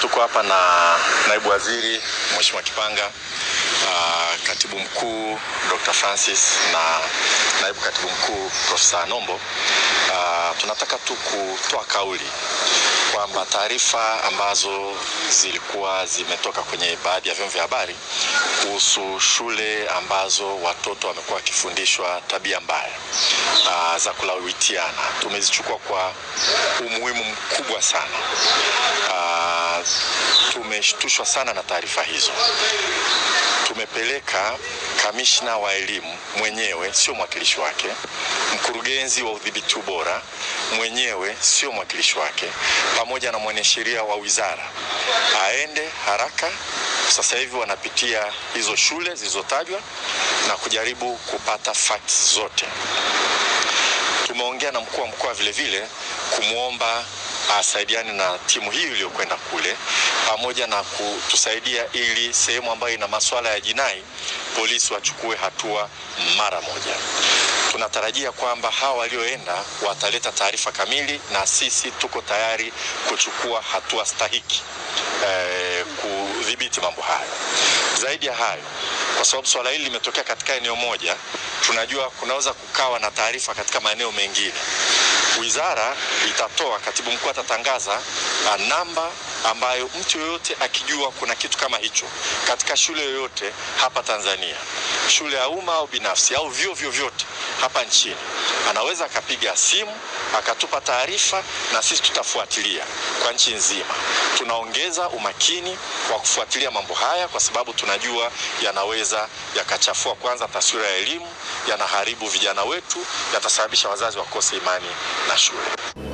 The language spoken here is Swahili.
tuko hapa na naibu waziri Mheshimiwa Kipanga, uh, katibu mkuu Dr. Francis na naibu katibu mkuu Profesa Nombo. Uh, tunataka tu kutoa kauli kwamba taarifa ambazo zilikuwa zimetoka kwenye baadhi ya vyombo vya habari kuhusu shule ambazo watoto wamekuwa wakifundishwa tabia mbaya uh, za kulawitiana tumezichukua kwa umuhimu mkubwa sana. Uh, tumeshtushwa sana na taarifa hizo. Tumepeleka kamishna wa elimu mwenyewe, sio mwakilishi wake, mkurugenzi wa udhibiti ubora mwenyewe, sio mwakilishi wake, pamoja na mwanasheria wa wizara aende haraka. Sasa hivi wanapitia hizo shule zilizotajwa na kujaribu kupata facts zote. Tumeongea na mkuu wa mkoa vile vile kumwomba asaidiane na timu hii iliyokwenda kule pamoja na kutusaidia ili sehemu ambayo ina masuala ya jinai polisi wachukue hatua mara moja. Tunatarajia kwamba hawa walioenda wataleta taarifa kamili na sisi tuko tayari kuchukua hatua stahiki eh, kudhibiti mambo hayo. Zaidi ya hayo, kwa sababu swala hili limetokea katika eneo moja, tunajua kunaweza kukawa na taarifa katika maeneo mengine. Wizara itatoa, katibu mkuu atatangaza namba ambayo mtu yoyote akijua kuna kitu kama hicho katika shule yoyote hapa Tanzania, shule ya umma au binafsi au vyuo vyovyote hapa nchini, anaweza akapiga simu akatupa taarifa, na sisi tutafuatilia kwa nchi nzima. Tunaongeza umakini wa kufuatilia mambo haya, kwa sababu tunajua yanaweza yakachafua kwanza taswira ya elimu, yanaharibu vijana wetu, yatasababisha wazazi wakose imani na shule.